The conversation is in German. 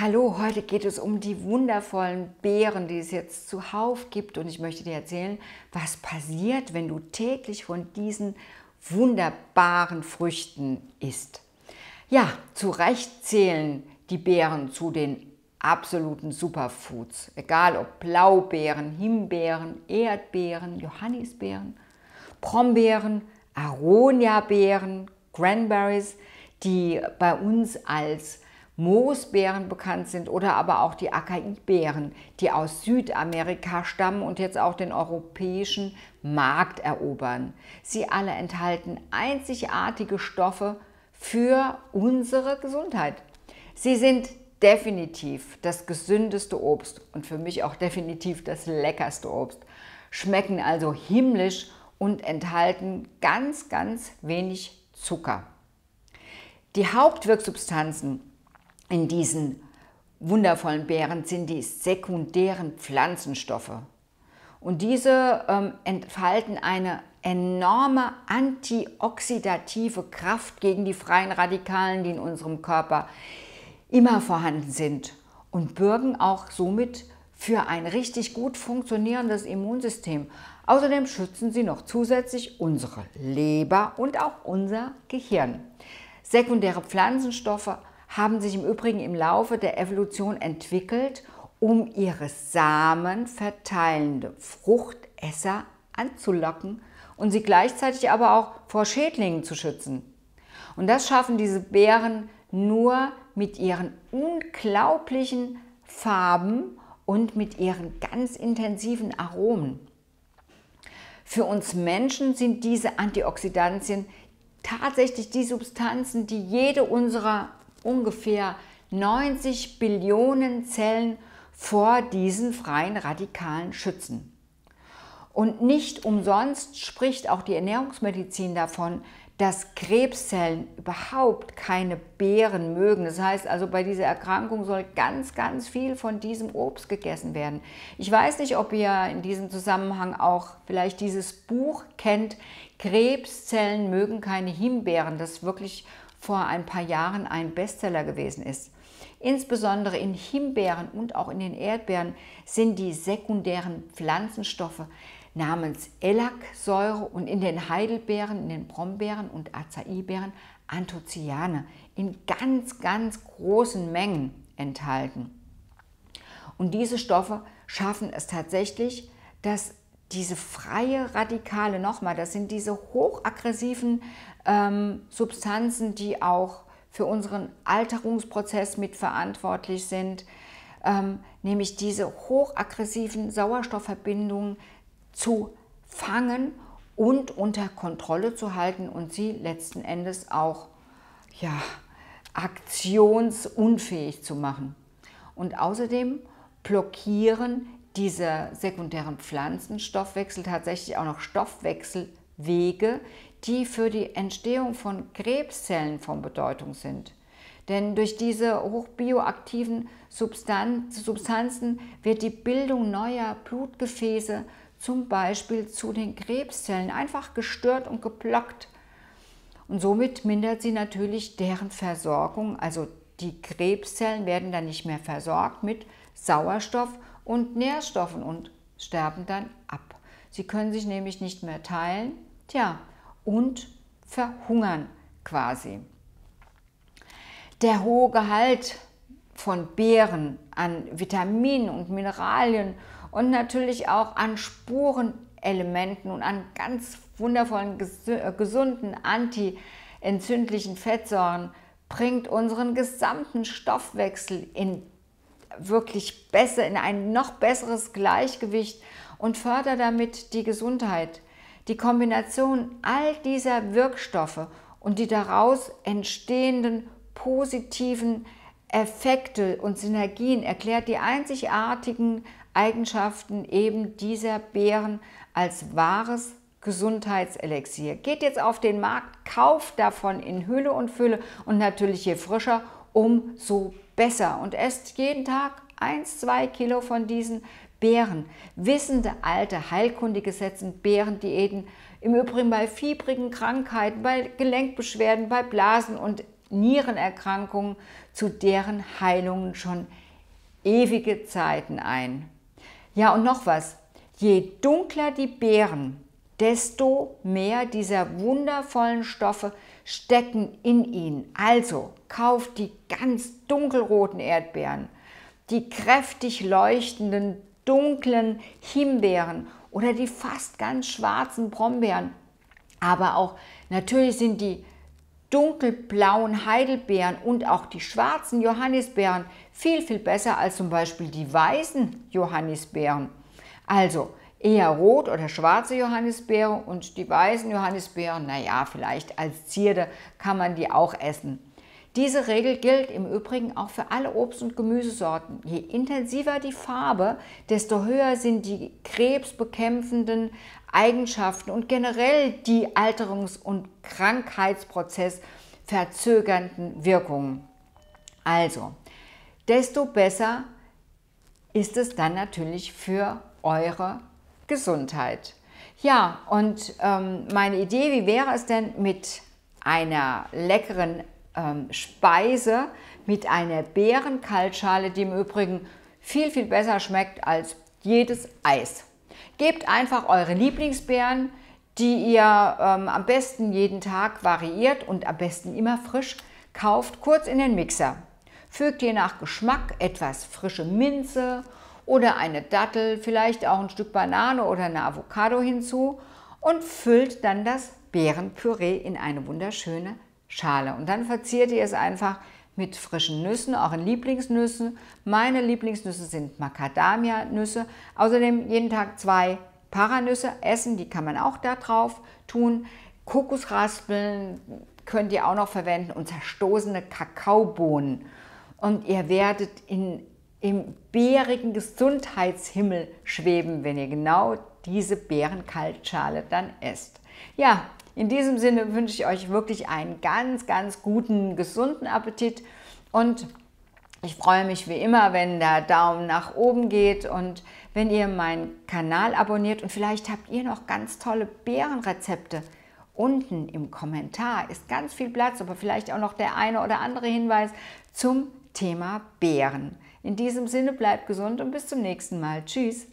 Hallo, heute geht es um die wundervollen Beeren, die es jetzt zuhauf gibt und ich möchte dir erzählen, was passiert, wenn du täglich von diesen wunderbaren Früchten isst. Ja, zu Recht zählen die Beeren zu den absoluten Superfoods, egal ob Blaubeeren, Himbeeren, Erdbeeren, Johannisbeeren, Brombeeren, Aronia-Beeren, Cranberries, die bei uns als Moosbeeren bekannt sind oder aber auch die Acai-Beeren, die aus Südamerika stammen und jetzt auch den europäischen Markt erobern. Sie alle enthalten einzigartige Stoffe für unsere Gesundheit. Sie sind definitiv das gesündeste Obst und für mich auch definitiv das leckerste Obst, schmecken also himmlisch und enthalten ganz, ganz wenig Zucker. Die Hauptwirksubstanzen in diesen wundervollen Beeren sind die sekundären Pflanzenstoffe. Und diese ähm, entfalten eine enorme antioxidative Kraft gegen die freien Radikalen, die in unserem Körper immer vorhanden sind und bürgen auch somit für ein richtig gut funktionierendes Immunsystem. Außerdem schützen sie noch zusätzlich unsere Leber und auch unser Gehirn. Sekundäre Pflanzenstoffe haben sich im Übrigen im Laufe der Evolution entwickelt, um ihre Samen verteilende Fruchtesser anzulocken und sie gleichzeitig aber auch vor Schädlingen zu schützen. Und das schaffen diese Beeren nur mit ihren unglaublichen Farben und mit ihren ganz intensiven Aromen. Für uns Menschen sind diese Antioxidantien tatsächlich die Substanzen, die jede unserer ungefähr 90 Billionen Zellen vor diesen freien Radikalen schützen. Und nicht umsonst spricht auch die Ernährungsmedizin davon, dass Krebszellen überhaupt keine Beeren mögen. Das heißt also, bei dieser Erkrankung soll ganz, ganz viel von diesem Obst gegessen werden. Ich weiß nicht, ob ihr in diesem Zusammenhang auch vielleicht dieses Buch kennt, Krebszellen mögen keine Himbeeren, das wirklich vor ein paar Jahren ein Bestseller gewesen ist. Insbesondere in Himbeeren und auch in den Erdbeeren sind die sekundären Pflanzenstoffe namens Elaksäure und in den Heidelbeeren, in den Brombeeren und Acai-Beeren Anthocyane in ganz, ganz großen Mengen enthalten. Und diese Stoffe schaffen es tatsächlich, dass diese freie Radikale, nochmal, das sind diese hochaggressiven ähm, Substanzen, die auch für unseren Alterungsprozess mitverantwortlich sind, ähm, nämlich diese hochaggressiven Sauerstoffverbindungen zu fangen und unter Kontrolle zu halten und sie letzten Endes auch ja, aktionsunfähig zu machen. Und außerdem blockieren diese sekundären Pflanzenstoffwechsel tatsächlich auch noch Stoffwechselwege, die für die Entstehung von Krebszellen von Bedeutung sind. Denn durch diese hochbioaktiven Substanzen wird die Bildung neuer Blutgefäße zum Beispiel zu den Krebszellen einfach gestört und geblockt. Und somit mindert sie natürlich deren Versorgung. Also die Krebszellen werden dann nicht mehr versorgt mit Sauerstoff und Nährstoffen und sterben dann ab. Sie können sich nämlich nicht mehr teilen, tja, und verhungern quasi. Der hohe Gehalt von Beeren an Vitaminen und Mineralien und natürlich auch an Spurenelementen und an ganz wundervollen, äh, gesunden, anti-entzündlichen Fettsäuren bringt unseren gesamten Stoffwechsel in wirklich besser, in ein noch besseres Gleichgewicht und fördert damit die Gesundheit. Die Kombination all dieser Wirkstoffe und die daraus entstehenden positiven Effekte und Synergien erklärt die einzigartigen Eigenschaften eben dieser Beeren als wahres Gesundheitselixier. Geht jetzt auf den Markt, kauft davon in Hülle und Fülle und natürlich je frischer, umso besser. Und esst jeden Tag 1, 2 Kilo von diesen Beeren. Wissende alte Heilkundige setzen Beerendiäten im Übrigen bei fiebrigen Krankheiten, bei Gelenkbeschwerden, bei Blasen und Nierenerkrankungen, zu deren Heilungen schon ewige Zeiten ein. Ja, und noch was. Je dunkler die Beeren, desto mehr dieser wundervollen Stoffe stecken in ihnen. Also kauft die ganz dunkelroten Erdbeeren, die kräftig leuchtenden dunklen Himbeeren oder die fast ganz schwarzen Brombeeren. Aber auch natürlich sind die dunkelblauen Heidelbeeren und auch die schwarzen Johannisbeeren viel, viel besser als zum Beispiel die weißen Johannisbeeren. Also eher rot oder schwarze Johannisbeere und die weißen Johannisbeeren, naja, vielleicht als Zierde kann man die auch essen. Diese Regel gilt im Übrigen auch für alle Obst- und Gemüsesorten. Je intensiver die Farbe, desto höher sind die krebsbekämpfenden Eigenschaften und generell die Alterungs- und Krankheitsprozess verzögernden Wirkungen. Also, desto besser ist es dann natürlich für eure Gesundheit. Ja, und ähm, meine Idee, wie wäre es denn mit einer leckeren ähm, Speise, mit einer Beerenkaltschale, die im Übrigen viel, viel besser schmeckt als jedes Eis. Gebt einfach eure Lieblingsbeeren, die ihr ähm, am besten jeden Tag variiert und am besten immer frisch kauft, kurz in den Mixer. Fügt je nach Geschmack etwas frische Minze oder eine Dattel, vielleicht auch ein Stück Banane oder eine Avocado hinzu und füllt dann das Beerenpüree in eine wunderschöne Schale. Und dann verziert ihr es einfach mit frischen Nüssen, euren Lieblingsnüssen. Meine Lieblingsnüsse sind Macadamia-Nüsse. Außerdem jeden Tag zwei Paranüsse essen, die kann man auch da drauf tun. Kokosraspeln könnt ihr auch noch verwenden und zerstoßene Kakaobohnen. Und ihr werdet in, im bärigen Gesundheitshimmel schweben, wenn ihr genau diese Beerenkaltschale dann esst. Ja, in diesem Sinne wünsche ich euch wirklich einen ganz, ganz guten, gesunden Appetit und ich freue mich wie immer, wenn der Daumen nach oben geht und wenn ihr meinen Kanal abonniert und vielleicht habt ihr noch ganz tolle Beerenrezepte. Unten im Kommentar ist ganz viel Platz, aber vielleicht auch noch der eine oder andere Hinweis zum Thema Beeren. In diesem Sinne bleibt gesund und bis zum nächsten Mal. Tschüss.